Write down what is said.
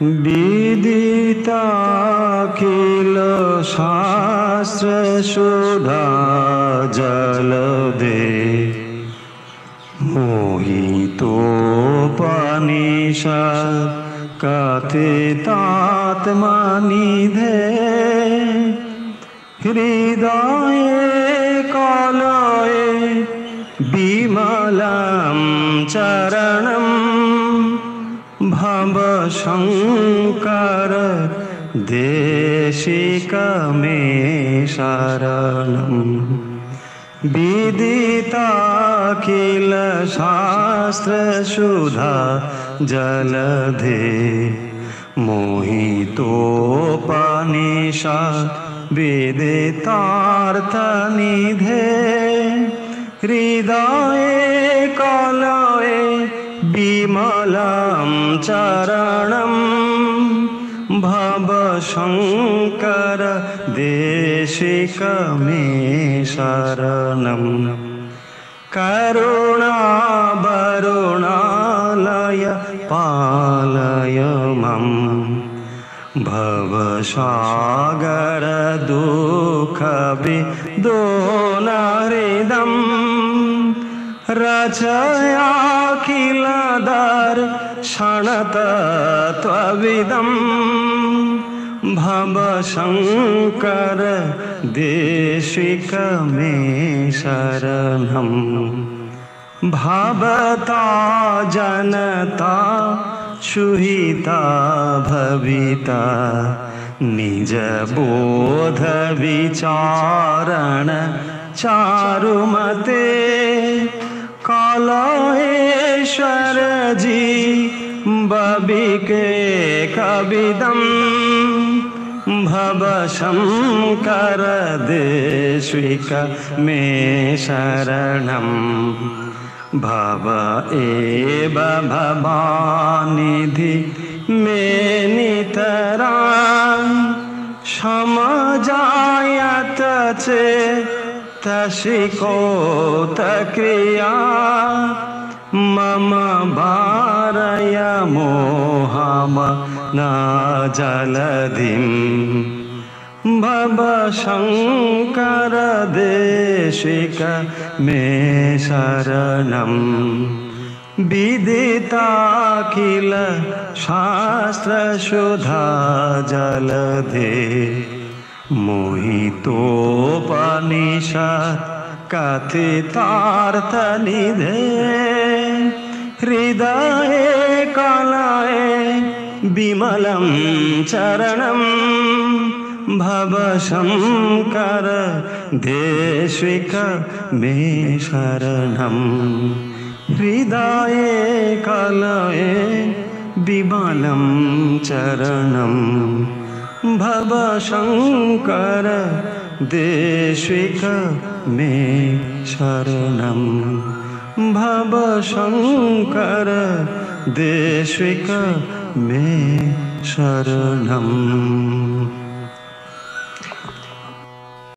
বিদিতাখিল শাস্ত্র সুধা জলদে মোহিত পানিষা কাতে তাত্মানিধে হৃদয়ে কলয়ে বিমলাম চরণম। ভব শঙ্কর দেশিকমে শরণম বিদিতাখিল শাস্ত্র সুধা জলধে মোহিতোপনিষা বেদিতার্থ विमलां चरणं भवशङ्कर देशिकमे शरणं करुणावरुणालय पालय पालयमं भवसागर दुखवि दोन हृदम् राजयाखिलदार क्षणतत्त्वविदं। भवशङ्कर देशिकमे शरणं भवता जनता चुहिता भविता। निज बोध विचारण चारुमते। আজি বাবিকে কাবিদম ভবশম কর দেশিকা মে শরণম ভব এব ভবানিধি মে নিতরা সমজায়ত চে তশিকো তক্রিয়া মম ভারয় মোহাম না জলধিম ভব শঙ্কর দেশিক মে শরণম বিদিতাখিল শাস্ত্র সুধা জলধে মোহিতোপনিষৎ কথিতার্থ নিধে। हृदये कलये विमलं चरणम् भव शङ्कर देशिक मे शरणम् हृदये कलये विमलं चरणं भव शङ्कर देशिक मे शरणं भव शङ्कर देशिक मे शरणम्